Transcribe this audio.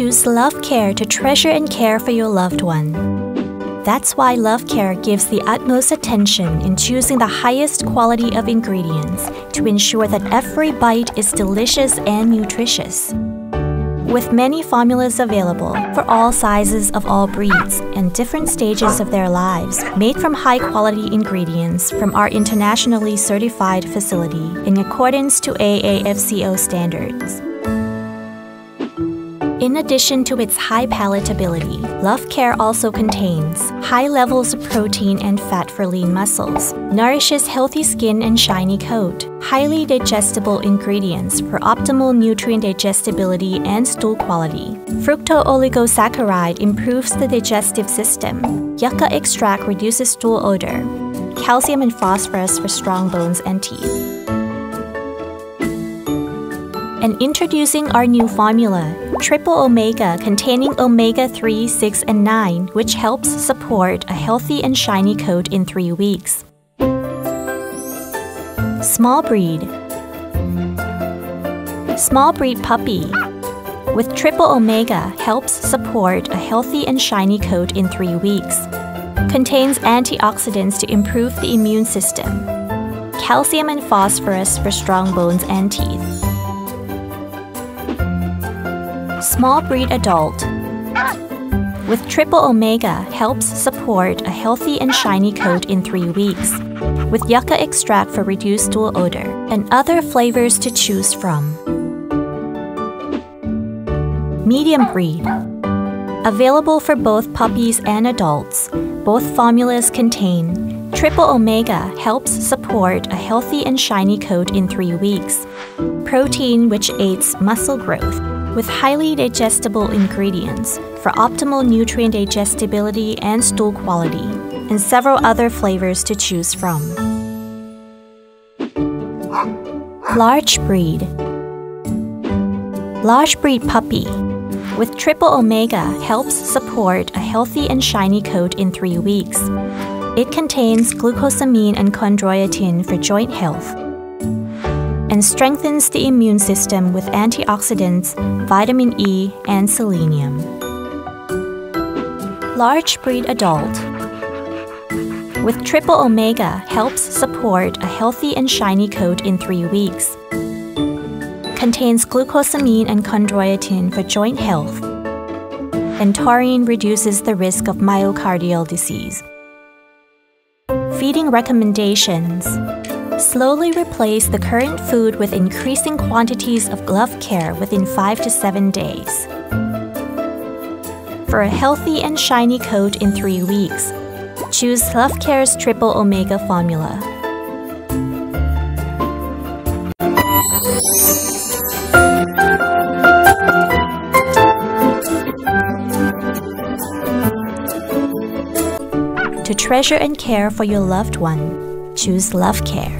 Choose Luv Care to treasure and care for your loved one. That's why Luv Care gives the utmost attention in choosing the highest quality of ingredients to ensure that every bite is delicious and nutritious. With many formulas available for all sizes of all breeds and different stages of their lives, made from high quality ingredients from our internationally certified facility in accordance to AAFCO standards. In addition to its high palatability, Luv Care also contains high levels of protein and fat for lean muscles, nourishes healthy skin and shiny coat, highly digestible ingredients for optimal nutrient digestibility and stool quality. Fructooligosaccharides improves the digestive system. Yucca extract reduces stool odor. Calcium and phosphorus for strong bones and teeth and introducing our new formula, Triple Omega containing omega 3, 6, and 9, which helps support a healthy and shiny coat in 3 weeks. Small breed Small breed puppy with triple omega helps support a healthy and shiny coat in 3 weeks. Contains antioxidants to improve the immune system. Calcium and phosphorus for strong bones and teeth. Small breed adult with triple omega helps support a healthy and shiny coat in 3 weeks with yucca extract for reduced stool odor and other flavors to choose from. Medium breed Available for both puppies and adults, both formulas contain Triple Omega helps support a healthy and shiny coat in 3 weeks. Protein which aids muscle growth with highly digestible ingredients for optimal nutrient digestibility and stool quality, and several other flavors to choose from. Large breed Large breed puppy with triple omega helps support a healthy and shiny coat in 3 weeks. It contains glucosamine and chondroitin for joint health and strengthens the immune system with antioxidants, vitamin E, and selenium. Large breed adult with triple omega helps support a healthy and shiny coat in 3 weeks. Contains glucosamine and chondroitin for joint health. And taurine reduces the risk of myocardial disease. Feeding recommendations Slowly replace the current food with increasing quantities of Luv Care within 5 to 7 days. For a healthy and shiny coat in 3 weeks, choose Luv Care's Triple Omega formula. To treasure and care for your loved one, choose Luv Care.